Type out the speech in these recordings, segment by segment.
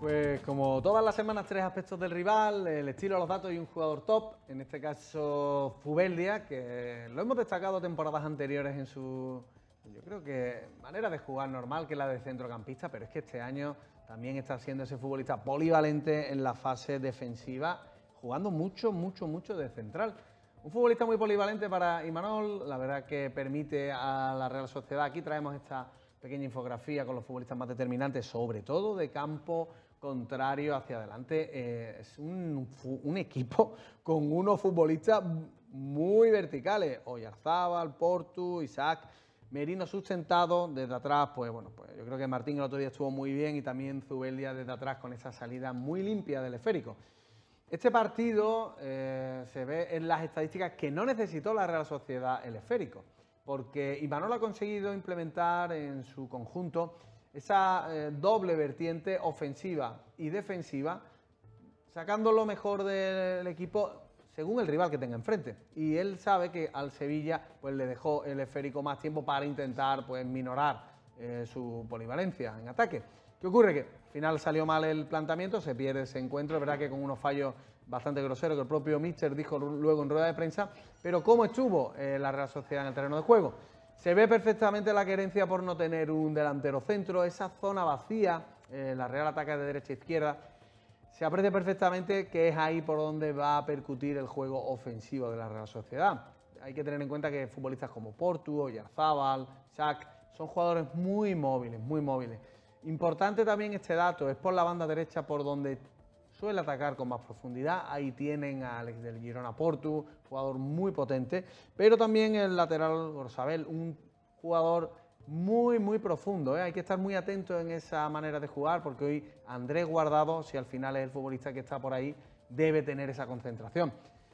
Pues como todas las semanas, tres aspectos del rival, el estilo, los datos y un jugador top, en este caso Fubeldia, que lo hemos destacado temporadas anteriores en su, yo creo que manera de jugar normal, que es la de centrocampista, pero es que este año también está siendo ese futbolista polivalente en la fase defensiva, jugando mucho, mucho, mucho de central. Un futbolista muy polivalente para Imanol, la verdad que permite a la Real Sociedad, aquí traemos esta pequeña infografía con los futbolistas más determinantes, sobre todo de campo, contrario hacia adelante. Eh, es un, equipo con unos futbolistas muy verticales. Oyarzábal, Portu, Isaac, Merino sustentado desde atrás. Pues bueno, pues yo creo que Martín el otro día estuvo muy bien y también Zubelia desde atrás con esa salida muy limpia del esférico. Este partido eh, se ve en las estadísticas que no necesitó la Real Sociedad el esférico, porque Imanol ha conseguido implementar en su conjunto esa eh, doble vertiente ofensiva y defensiva, sacando lo mejor del equipo según el rival que tenga enfrente. Y él sabe que al Sevilla pues, le dejó el esférico más tiempo para intentar pues, minorar eh, su polivalencia en ataque. ¿Qué ocurre? Que al final salió mal el planteamiento, se pierde ese encuentro, es verdad que con unos fallos bastante groseros que el propio Mister dijo luego en rueda de prensa, pero ¿cómo estuvo eh, la Real Sociedad en el terreno de juego? Se ve perfectamente la querencia por no tener un delantero centro, esa zona vacía, eh, la Real ataca de derecha a izquierda, se aprecia perfectamente que es ahí por donde va a percutir el juego ofensivo de la Real Sociedad. Hay que tener en cuenta que futbolistas como Portu, Oyarzábal, Sac, son jugadores muy móviles, muy móviles. Importante también este dato, es por la banda derecha por donde suele atacar con más profundidad. Ahí tienen a Alex del Girona Portu, jugador muy potente, pero también el lateral Gorsabel, un jugador muy, muy profundo. ¿eh? Hay que estar muy atento en esa manera de jugar porque hoy Andrés Guardado, si al final es el futbolista que está por ahí, debe tener esa concentración.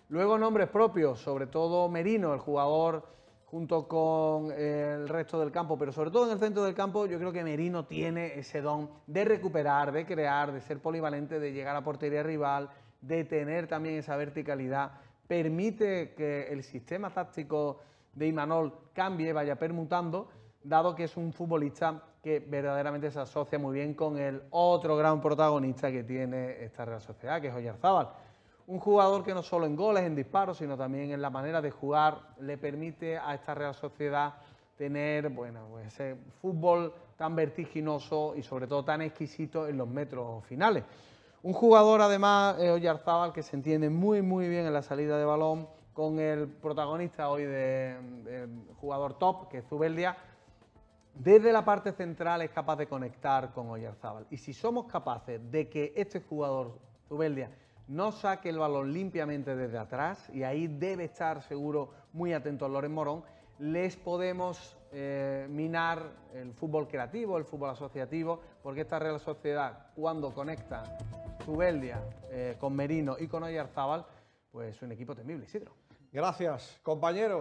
Luego nombres propios, sobre todo Merino, el jugador junto con el resto del campo, pero sobre todo en el centro del campo, yo creo que Merino tiene ese don de recuperar, de crear, de ser polivalente, de llegar a portería rival, de tener también esa verticalidad. Permite que el sistema táctico de Imanol cambie, vaya permutando, dado que es un futbolista que verdaderamente se asocia muy bien con el otro gran protagonista que tiene esta Real Sociedad, que es Oyarzábal un jugador que no solo en goles, en disparos, sino también en la manera de jugar le permite a esta Real Sociedad tener bueno, pues ese fútbol tan vertiginoso y sobre todo tan exquisito en los metros finales. Un jugador además, eh, Oyarzábal, que se entiende muy muy bien en la salida de balón con el protagonista hoy del jugador top, que es Zubeldia, desde la parte central es capaz de conectar con Oyarzábal. Y si somos capaces de que este jugador, Zubeldia, no saque el balón limpiamente desde atrás, y ahí debe estar seguro muy atento Loren Morón, les podemos eh, minar el fútbol creativo, el fútbol asociativo, porque esta Real Sociedad, cuando conecta Zubeldia eh, con Merino y con Oyarzábal, pues es un equipo temible, Isidro. Gracias, compañero.